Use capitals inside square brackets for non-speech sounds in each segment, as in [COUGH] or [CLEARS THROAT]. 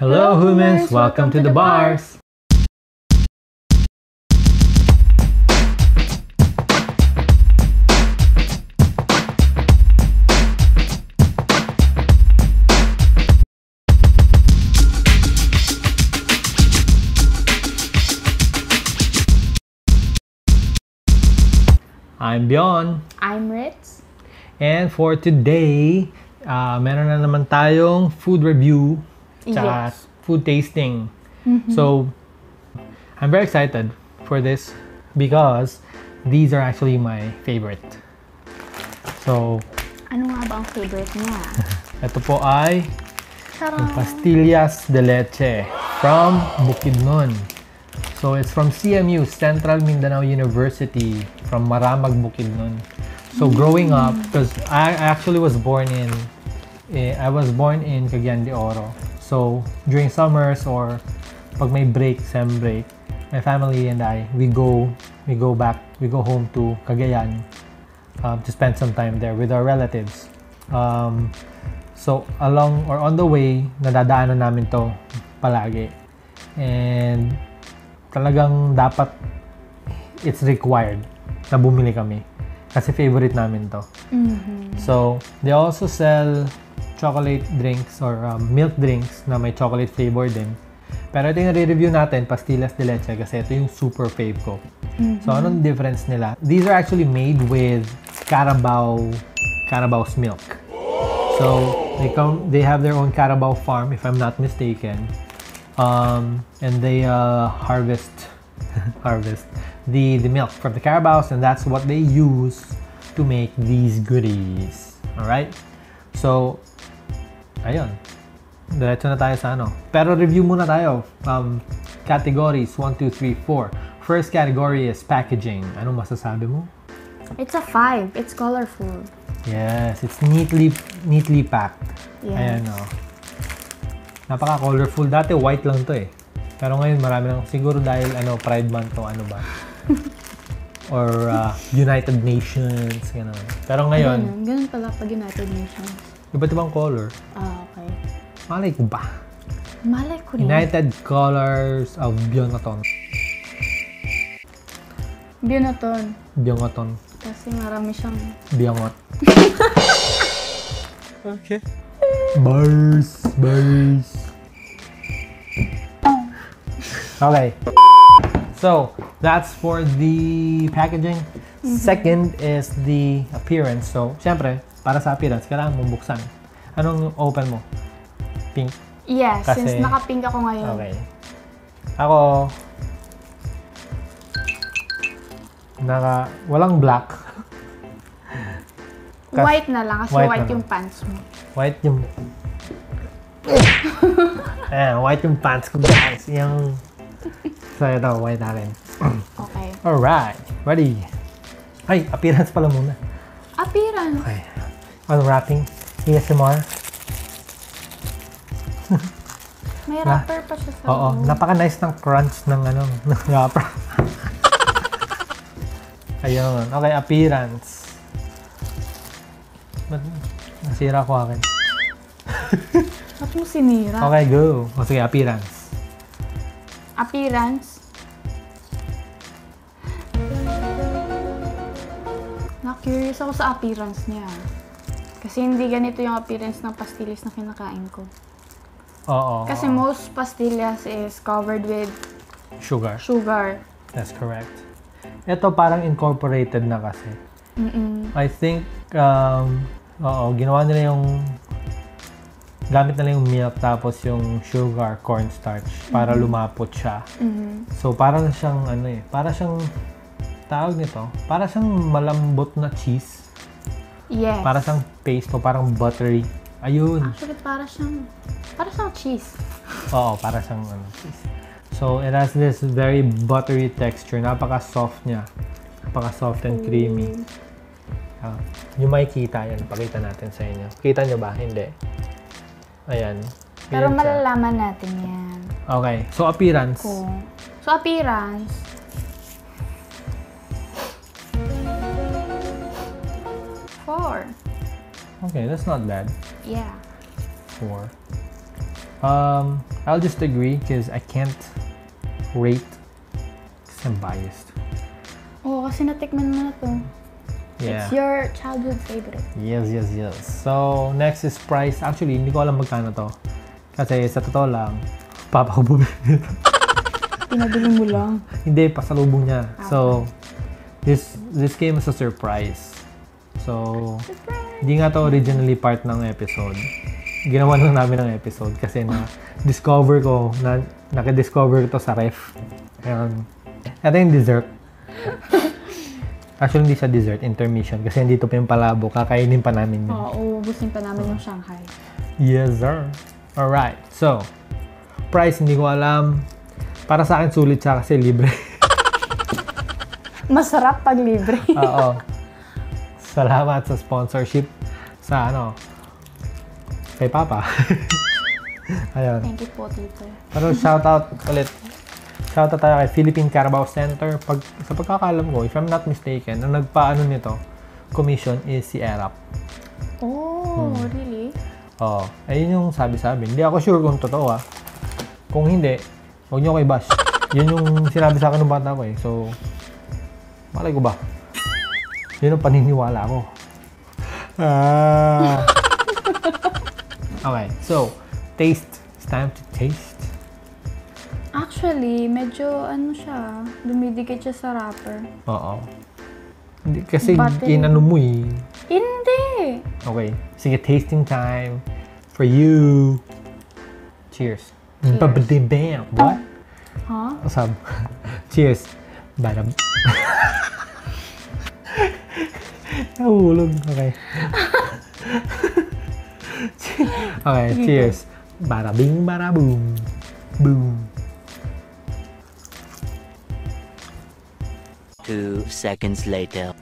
Hello, Hello, humans! humans! Welcome, to, the bars. I'm Bjorn. I'm Ritz. And for today, uh, meron na naman tayong food review tsaka Yes. food tasting. So, I'm very excited for this because these are actually my favorite. So, Ano nga ba ang favorite niya? [LAUGHS] ito po ay Charot! pastillas de leche from Bukidnon. So, it's from CMU, Central Mindanao University, from Maramag, Bukidnon. So, growing up, because I actually was born in, eh, I was born in Cagayan de Oro. So, during summers or pag may break, sem break, my family and I, we go, we go back, we go home to Cagayan um, to spend some time there with our relatives. Um, so, along or on the way, nadadaanan namin to palagi. And talagang dapat it's required na bumili kami. Kasi favorite namin to. Mhm. So, they also sell chocolate drinks or um, milk drinks na may chocolate flavor din. Pero ito yung review natin, pastillas de leche, kasi ito yung super fave ko. So, anong difference nila? These are actually made with Carabao, Carabao's milk. So, they come, they have their own Carabao farm, if I'm not mistaken. Um, and they uh, harvest, [LAUGHS] harvest the, the milk from the Carabaos, and that's what they use to make these goodies. Alright? So, ayun. Diretso na tayo sa ano. Pero review muna tayo. Um, categories 1, 2, 3, 4. First category is packaging. Anong masasabi mo? It's a five. It's colorful. Yes, it's neatly neatly packed. Yes. Ayan o. Napaka-colorful. Dati white lang to eh. Pero ngayon marami lang. Siguro dahil ano, Pride Month o ano ba. [LAUGHS] Or uh, United Nations. Ganun. Pero ngayon, Ganun, ganun pala pag United Nations. Iba't ibang color. Ah, okay. Malay ko ba? Malay ko rin. United Colors of Bionaton. Bionaton. Bionaton. Kasi marami siyang... Biongot. [LAUGHS] okay. Bars. Bars. [LAUGHS] Okay. So, that's for the packaging. Second is the appearance. So, syempre, para sa appearance, kailangan mong buksan. Anong open mo? Pink. Yes, Kasi- since naka-pink ako ngayon. Okay. Ako, naka, walang black. Kas- [LAUGHS] White na lang kasi White white, yung lang. pants mo. White yung... [LAUGHS] Ayan, white yung pants ko, guys. Yung... So, ito, white natin. [CLEARS THROAT] Okay. Alright, ready. Ay, appearance pala muna. Appearance. Okay. Unwrapping. ASMR. May wrapper pa siya sa Oo, loob. napaka-nice ng crunch ng ano, [LAUGHS] ng wrapper. Ayun. Okay, appearance. Ba't nasira ko akin? Ba't mo sinira? Okay, go. O sige, appearance. Appearance. Na-curious ako sa appearance niya. Kasi hindi ganito yung appearance ng pastillas na kinakain ko. Oo. Kasi most pastillas is covered with Sugar. sugar. That's correct. Ito parang incorporated na kasi. Mm-mm. I think, um, oo, ginawa nila yung gamit nila yung milk tapos yung sugar, cornstarch para lumapot siya. Mhm. So, para na siyang, ano eh, para siyang, tawag nito, para siyang malambot na cheese. Yes. Para siyang paste o parang buttery. Ayun. Actually, para siyang, para siyang cheese. Oo, para siyang ano, cheese. So, it has this very buttery texture. Napaka-soft niya. Napaka-soft and creamy. Ah, yung makikita yan, pakita natin sa inyo. Kita nyo ba? Hindi. Ayan. Pero Ayan siya. malalaman natin yan. Okay. So, appearance. Kung, so appearance, four. Okay, that's not bad. Yeah. Four. Um, I'll just agree because I can't rate because I'm biased. Oo, kasi natikman mo na to. Yeah. It's your childhood favorite. Yes, yes, yes. So, next is price. Actually, hindi ko alam magkano to. Kasi sa totoo lang, papa ko bumili nito. Pinabili mo lang. hindi, pasalubong niya. So, this this came as a surprise. So, hindi nga to originally part ng episode. Ginawa lang namin ng episode kasi na discover ko, na naka-discover to sa ref. Ayan. Ito yung dessert. Actually, hindi siya dessert, intermission. Kasi dito pa yung palabo. Kakainin pa namin yun. Oo, uubusin pa namin yung Shanghai. Yes, sir. Alright. So, price, hindi ko alam. Para sa akin, sulit siya kasi libre. [LAUGHS] Masarap pag libre. Oo. Salamat sa sponsorship sa ano, kay Papa. [LAUGHS] Ayun. Thank you po, Tito. Pero shoutout ulit. Shoutout tayo kay Philippine Carabao Center. Pag, sa pagkakalam ko, if I'm not mistaken, ang nagpaano nito, commission is si Erap. Oh, really? Oo. Ayun yung sabi-sabi. Hindi ako sure kung totoo ah. Kung hindi, huwag niyo kay bash. Yun yung sinabi sa akin ng bata ko eh. So, malay ko ba? Yun ang paniniwala ko. Ah. [LAUGHS] okay, so, taste. It's time to taste. Actually, medyo ano siya, dumidikit siya sa wrapper. Oo. Hindi, kasi Buttery. inano mo eh. Hindi! Okay. Sige, tasting time for you. Cheers. Cheers. Babadibam. What? Ha? Sab. [LAUGHS] Cheers. Badam. [LAUGHS] Nahulog. Okay. okay, Sige cheers. Barabing baraboom. Boom. Two seconds later.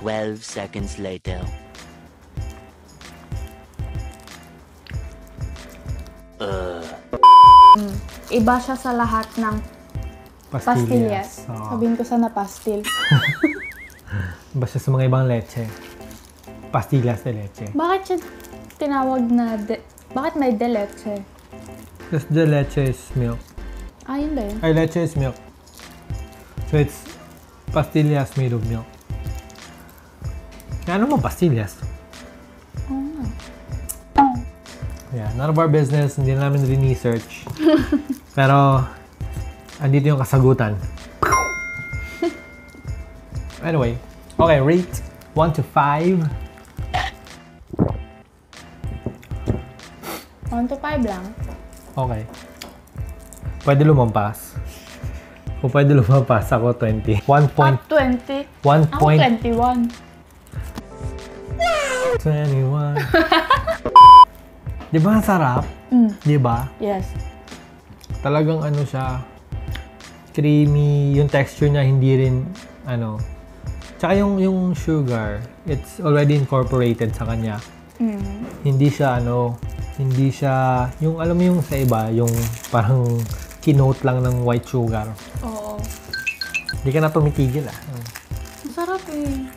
Twelve seconds later. Uh, Iba siya sa lahat ng pastillas. Oo. Sabihin ko sana pastil. [LAUGHS] Basta sa mga ibang leche. Pastillas de leche. Bakit siya tinawag na de- Bakit may de leche? Because the leche is milk. Ah, yun ba yun? Ay, leche is milk. So it's pastillas made of milk. Ano mo pastillas? Oo nga. Yeah, none of our business. Hindi na namin rin-research. [LAUGHS] Pero, andito yung kasagutan. anyway, okay, rate 1 to 5. 1 to 5 lang. Okay. Pwede lumampas. Kung pwede lumampas, ako 20. 1 point, Top 20. 1 Ako point 21. 21. [LAUGHS] Di ba ang sarap? Mm, Di ba? yes. Talagang ano siya, creamy, yung texture niya hindi rin, ano, tsaka yung, yung sugar, it's already incorporated sa kanya. Mm. Hindi siya, ano, hindi siya, yung alam mo yung sa iba, yung parang kinote lang ng white sugar. Oo. Hindi ka na tumitigil ah. Masarap eh.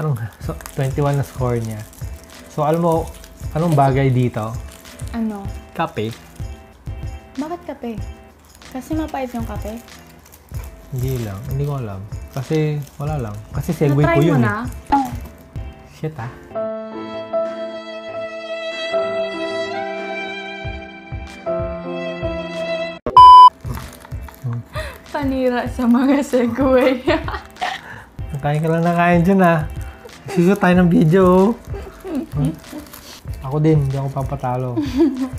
Anong, so, 21 na score niya. So, alam mo, anong bagay dito? Ano? Kape. Bakit kape? Kasi mapait yung kape. Hindi lang. Hindi ko alam. Kasi, wala lang. Kasi segue Na-try ko mo yun na? eh. Shit ah. Panira sa mga segue. [LAUGHS] Kain ka lang na kain dyan ah. Susunod tayo ng video. Hmm? Ako din, hindi ako papatalo.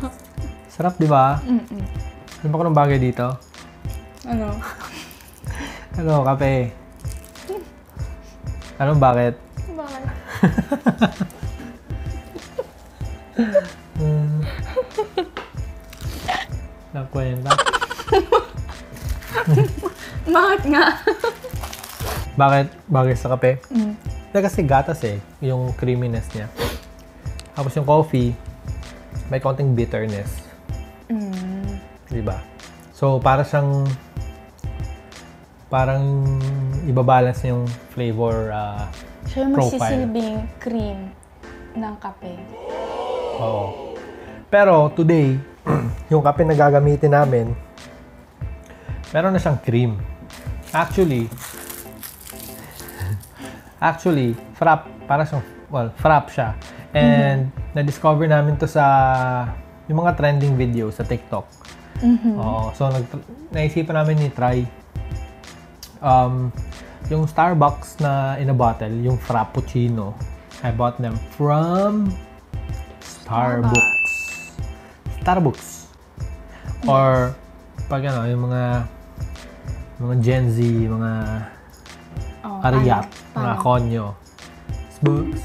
[LAUGHS] Sarap, di ba? Mm-mm. Ano ba ko ng bagay dito? Ano? [LAUGHS] Ano, kape? Anong bakit? Bakit? Hmm. [LAUGHS] Nakwenta. [LAUGHS] Bakit nga? Bakit? Bagay sa kape? Mm. Kasi gatas eh, yung creaminess niya. Tapos yung coffee, may konting bitterness. Di ba? So, para siyang parang ibabalance yung flavor ah, Siya yung Profile. magsisilbing cream ng kape. Oo. Pero today, [CLEARS THROAT] yung kape na gagamitin namin, meron na siyang cream. Actually, [LAUGHS] actually, frap, para siyang, well, frap siya. And na-discover namin to sa yung mga trending video sa TikTok. Oo. So, nag, naisipan namin ni try um, yung Starbucks na in a bottle, yung Frappuccino. I bought them from Starbucks. Starbucks. Or, pag ano, yung mga mga Gen Z, mga Oh, Ariat, mga konyo. Starbucks.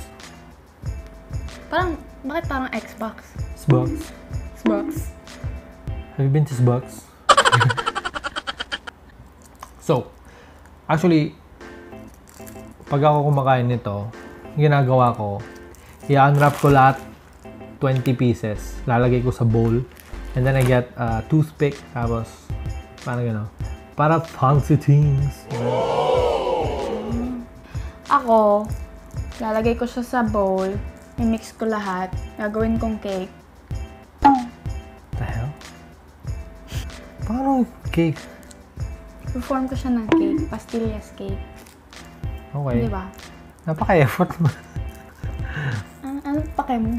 Parang, bakit parang Xbox? Starbucks. Xbox. Have you been to Starbucks? [LAUGHS] so, actually, pag ako kumakain nito, ginagawa ko, i-unwrap ko lahat 20 pieces, lalagay ko sa bowl, and then I get a toothpick, tapos, parang gano'n, para fancy things. Ako, lalagay ko siya sa bowl, i-mix ko lahat, gagawin kong cake. Paano cake? Perform ko siya ng cake, pastillas cake. Okay. Di ba? Napaka-effort mo. Ano, ano pa kayo mo?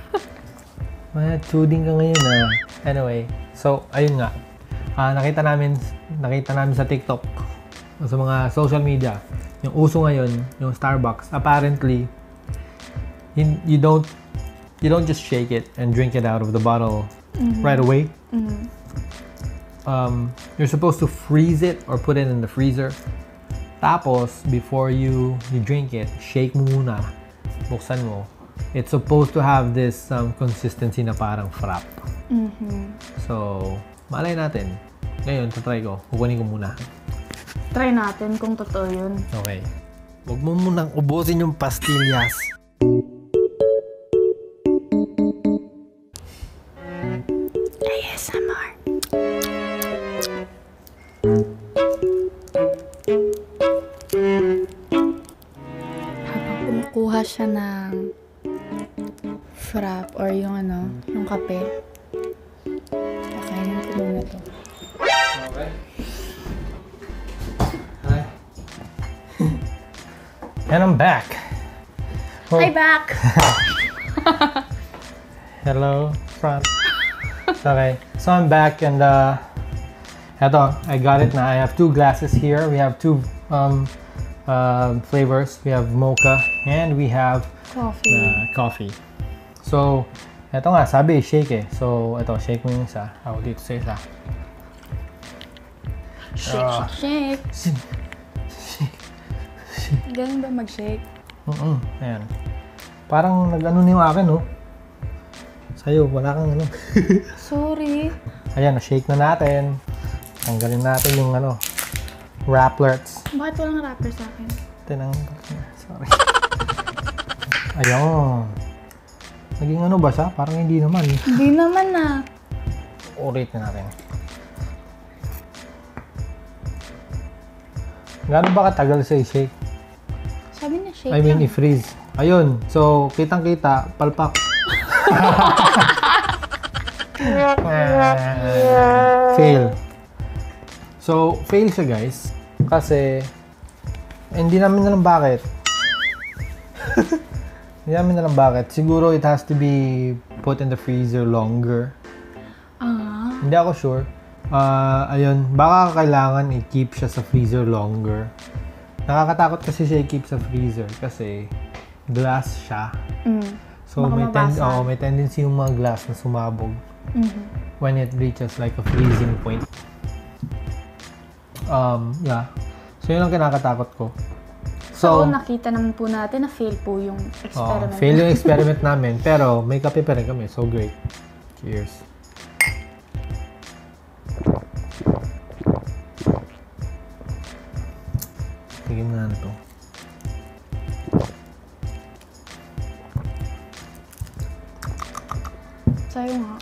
[LAUGHS] Mga tuding ka ngayon ah. Anyway, so ayun nga. Ah, nakita namin nakita namin sa TikTok sa mga social media yung uso ngayon yung Starbucks apparently hin- you don't you don't just shake it and drink it out of the bottle right away Mhm. Um, you're supposed to freeze it or put it in the freezer. Tapos, before you, you drink it, shake mo muna. Buksan mo. It's supposed to have this um, consistency na parang frap. Mhm. So, malay natin. Ngayon, tatry ko. Kukunin ko muna. Try natin kung totoo yun. Okay. Huwag mo munang ubusin yung pastillas. ASMR. Habang kumukuha siya ng frap or yung ano, yung kape, kakainin ko muna to. Okay. Hi. And I'm back. Oh, Hi back! [LAUGHS] Hello, front. okay, so I'm back and uh, eto, I got it now. I have two glasses here. We have two um, uh, flavors. We have mocha and we have Coffee. uh, coffee. So, eto nga, sabi, shake eh. So, eto, shake mo yung isa. Ako dito sa isa. Shake, Ah. shake, [LAUGHS] shake. Ganun ba mag-shake? Mm Ayan. Parang nag-ano na yung akin, no? Sa'yo, wala kang ano. [LAUGHS] Sorry. Ayan, na-shake na natin. Tanggalin natin yung ano, wraplets. Bakit walang wrapper sa akin? Tinanggal na. Sorry. [LAUGHS] Ayun. Naging ano ba siya? Parang hindi naman. Hindi naman ah. Ulit na natin. Gano'n ba katagal sa i-shake? Sabi niya shake I mean, lang. i-freeze. Ayun. So, kitang-kita, palpak. [LAUGHS] [LAUGHS] fail. So, fail siya guys. Kasi, hindi namin alam bakit. [LAUGHS] hindi namin alam bakit. Siguro it has to be put in the freezer longer. Ah. Hindi ako sure. Ah, ayun, baka kailangan i-keep siya sa freezer longer. Nakakatakot kasi siya i-keep sa freezer kasi glass siya. Mm. So Baka may ten- mabasa. oh, may tendency yung mga glass na sumabog Mhm. when it reaches like a freezing point. Um, yeah. So yun ang kinakatakot ko. So, So, nakita naman po natin na fail po yung experiment. fail yung experiment namin [LAUGHS] pero may kape pa rin kami. So great. Cheers. Tignan na to. Sa'yo nga.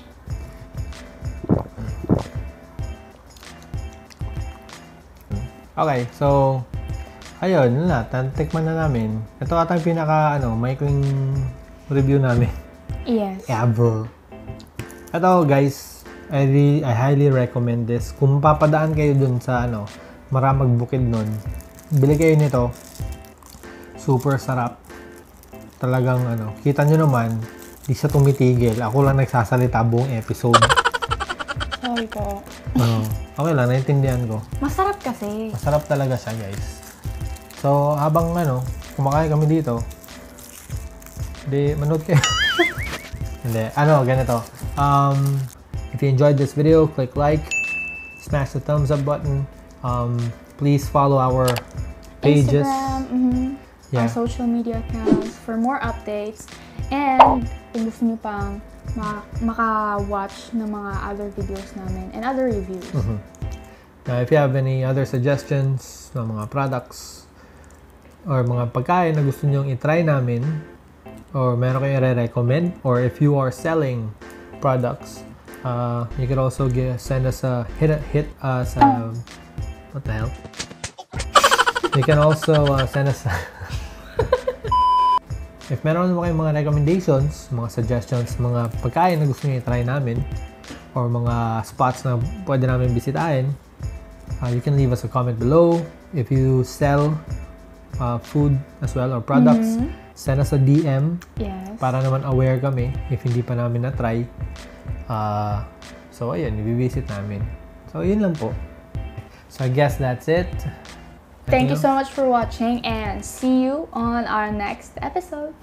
Okay, so ayun, yun na, tikman na namin. Ito ata yung pinaka, ano, maikling review namin. Yes. Ever. Ito, guys, I, re- I highly recommend this. Kung papadaan kayo dun sa, ano, maramag bukid nun, bili kayo nito. Super sarap. Talagang, ano, kita nyo naman, di siya tumitigil. Ako lang nagsasalita buong episode. Sorry po. Ano, okay lang, naintindihan ko. Masarap kasi. Masarap talaga siya, guys. So, habang ano, kumakain kami dito, di, manood kayo. [LAUGHS] Hindi, ano, ganito. Um, if you enjoyed this video, click like, smash the thumbs up button. Um, please follow our pages. Instagram, mhm, Yeah. our social media accounts for more updates. And kung gusto nyo pang maka-watch ng mga other videos namin and other reviews. Mhm. Now, if you have any other suggestions ng mga products or mga pagkain na gusto nyong itry namin or meron kayong re-recommend or if you are selling products, uh, you can also give, send us a hit hit us a what the hell? You can also uh, send us [LAUGHS] If meron naman kayong mga recommendations, mga suggestions, mga pagkain na gusto niyo i-try namin, or mga spots na pwede namin bisitahin, uh, you can leave us a comment below. If you sell uh, food as well or products, Mhm. send us a DM Yes. para naman aware kami if hindi pa namin na-try. Uh, so, ayun, i-visit namin. So, yun lang po. So, I guess that's it. Thank you so much for watching and see you on our next episode.